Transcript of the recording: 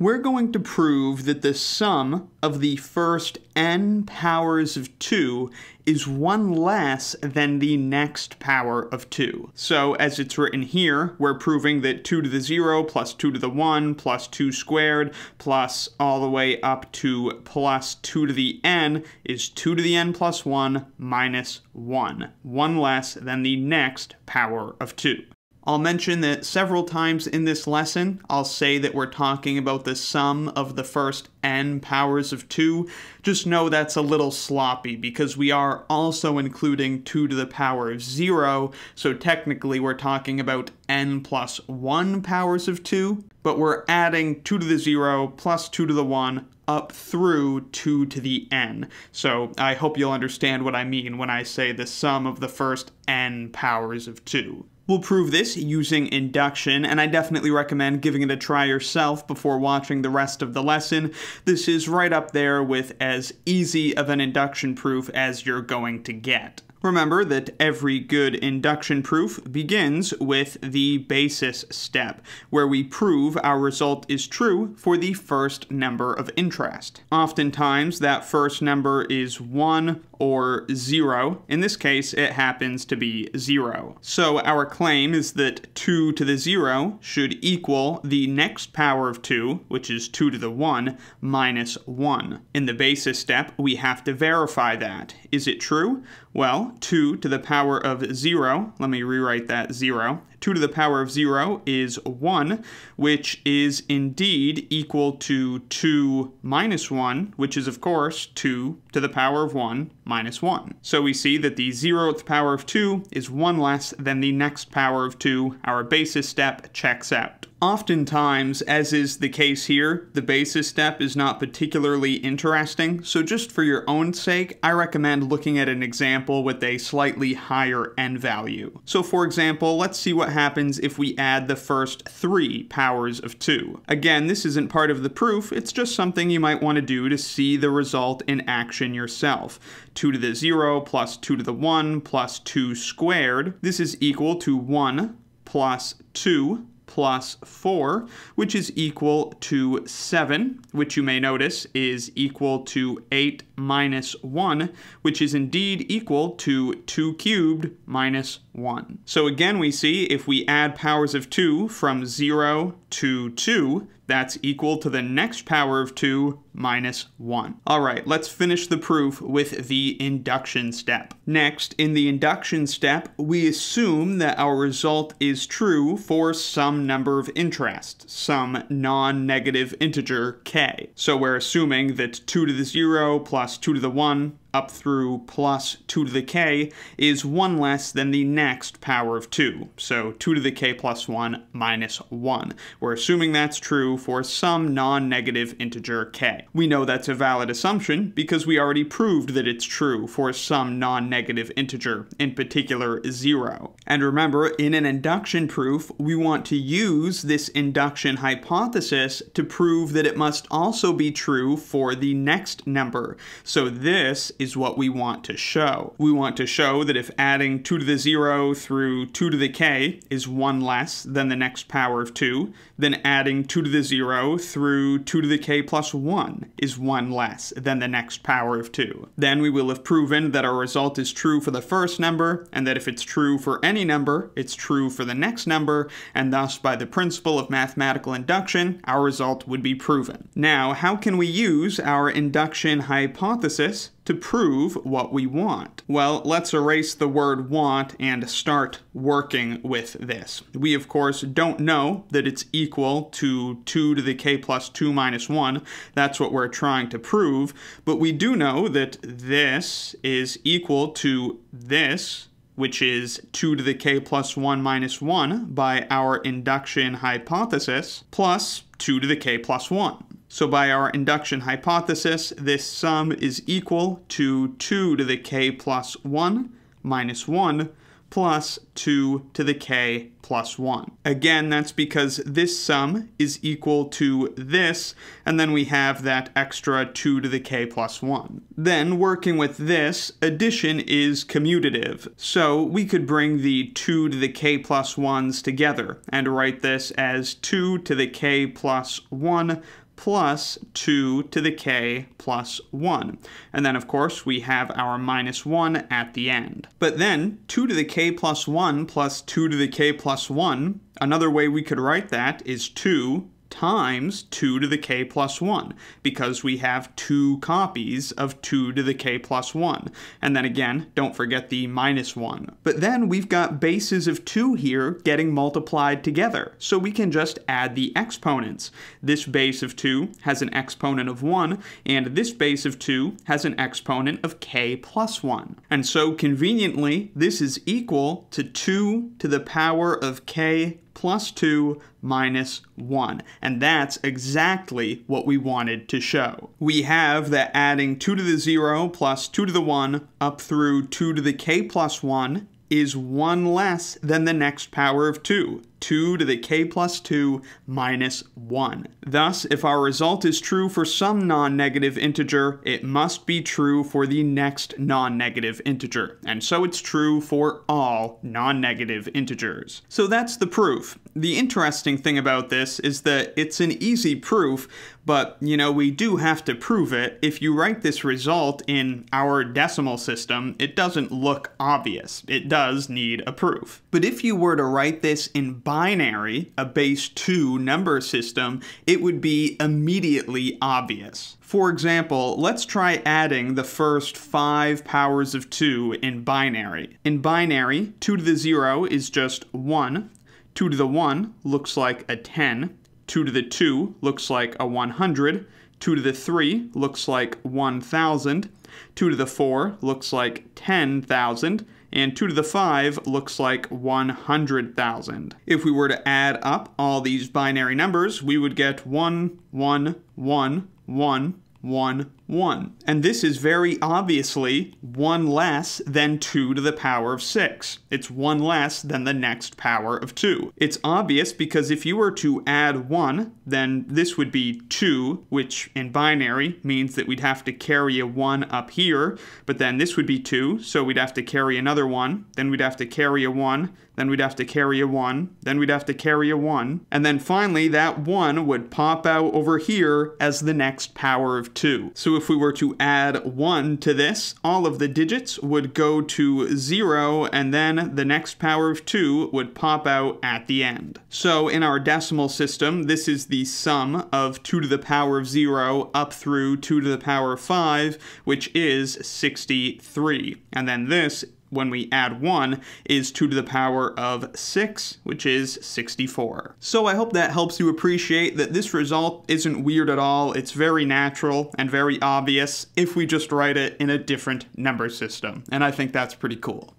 we're going to prove that the sum of the first n powers of 2 is one less than the next power of 2. So as it's written here, we're proving that 2 to the 0 plus 2 to the 1 plus 2 squared plus all the way up to plus 2 to the n is 2 to the n plus 1 minus 1. One less than the next power of 2. I'll mention that several times in this lesson, I'll say that we're talking about the sum of the first n powers of 2. Just know that's a little sloppy because we are also including 2 to the power of 0, so technically we're talking about n plus 1 powers of 2, but we're adding 2 to the 0 plus 2 to the 1 up through 2 to the n. So I hope you'll understand what I mean when I say the sum of the first n powers of 2. We'll prove this using induction, and I definitely recommend giving it a try yourself before watching the rest of the lesson. This is right up there with as easy of an induction proof as you're going to get. Remember that every good induction proof begins with the basis step, where we prove our result is true for the first number of interest. Oftentimes, that first number is 1 or 0. In this case, it happens to be 0. So our claim is that 2 to the 0 should equal the next power of 2, which is 2 to the 1, minus 1. In the basis step, we have to verify that. Is it true? Well, 2 to the power of 0, let me rewrite that 0, 2 to the power of 0 is 1, which is indeed equal to 2 minus 1, which is of course 2 to the power of 1 minus 1. So we see that the 0th power of 2 is 1 less than the next power of 2. Our basis step checks out. Oftentimes, as is the case here, the basis step is not particularly interesting, so just for your own sake, I recommend looking at an example with a slightly higher n value. So for example, let's see what happens if we add the first three powers of 2. Again, this isn't part of the proof, it's just something you might want to do to see the result in action yourself. 2 to the 0 plus 2 to the 1 plus 2 squared. This is equal to 1 plus 2 plus 4, which is equal to 7, which you may notice is equal to 8 minus 1, which is indeed equal to 2 cubed minus 1. So again, we see if we add powers of 2 from 0 to 2, that's equal to the next power of 2 minus 1. All right, let's finish the proof with the induction step. Next, in the induction step, we assume that our result is true for some number of interest, some non-negative integer k. So we're assuming that 2 to the 0 plus 2 to the 1 up through plus 2 to the k is 1 less than the next power of 2. So 2 to the k plus 1 minus 1. We're assuming that's true for some non-negative integer k. We know that's a valid assumption because we already proved that it's true for some non-negative integer, in particular 0. And remember, in an induction proof, we want to use this induction hypothesis to prove that it must also be true for the next number. So this is what we want to show. We want to show that if adding 2 to the 0 through 2 to the k is 1 less than the next power of 2, then adding 2 to the 0 through 2 to the k plus 1 is 1 less than the next power of 2. Then we will have proven that our result is true for the first number, and that if it's true for any number, it's true for the next number, and thus by the principle of mathematical induction, our result would be proven. Now, how can we use our induction hypothesis to prove what we want? Well, let's erase the word want and start working with this. We, of course, don't know that it's equal to 2 to the k plus 2 minus 1. That's what we're trying to prove. But we do know that this is equal to this which is 2 to the k plus 1 minus 1 by our induction hypothesis, plus 2 to the k plus 1. So by our induction hypothesis, this sum is equal to 2 to the k plus 1 minus 1 plus 2 to the k plus 1. Again, that's because this sum is equal to this, and then we have that extra 2 to the k plus 1. Then, working with this, addition is commutative, so we could bring the 2 to the k plus 1s together and write this as 2 to the k plus 1 plus 2 to the k plus 1. And then, of course, we have our minus 1 at the end. But then, 2 to the k plus 1 plus 2 to the k plus 1, another way we could write that is 2 times 2 to the k plus 1, because we have two copies of 2 to the k plus 1. And then again, don't forget the minus 1. But then we've got bases of 2 here getting multiplied together, so we can just add the exponents. This base of 2 has an exponent of 1, and this base of 2 has an exponent of k plus 1. And so conveniently, this is equal to 2 to the power of k plus 2 minus 1. And that's exactly what we wanted to show. We have that adding 2 to the 0 plus 2 to the 1 up through 2 to the k plus 1 is 1 less than the next power of 2. 2 to the k plus 2 minus 1. Thus, if our result is true for some non-negative integer, it must be true for the next non-negative integer. And so it's true for all non-negative integers. So that's the proof. The interesting thing about this is that it's an easy proof, but you know, we do have to prove it. If you write this result in our decimal system, it doesn't look obvious. It does need a proof. But if you were to write this in binary, a base 2 number system, it would be immediately obvious. For example, let's try adding the first 5 powers of 2 in binary. In binary, 2 to the 0 is just 1, 2 to the 1 looks like a 10, 2 to the 2 looks like a 100, 2 to the 3 looks like 1,000, 2 to the 4 looks like 10,000, and 2 to the 5 looks like 100,000. If we were to add up all these binary numbers, we would get 1, 1, 1, 1, 1, 1. And this is very obviously 1 less than 2 to the power of 6. It's 1 less than the next power of 2. It's obvious because if you were to add 1, then this would be 2, which in binary means that we'd have to carry a 1 up here, but then this would be 2, so we'd have to carry another 1, then we'd have to carry a 1, then we'd have to carry a 1, then we'd have to carry a 1, and then finally that 1 would pop out over here as the next power of 2. So if we were to add 1 to this, all of the digits would go to 0, and then the next power of 2 would pop out at the end. So in our decimal system, this is the sum of 2 to the power of 0 up through 2 to the power of 5, which is 63. And then this when we add 1 is 2 to the power of 6, which is 64. So I hope that helps you appreciate that this result isn't weird at all. It's very natural and very obvious if we just write it in a different number system. And I think that's pretty cool. cool.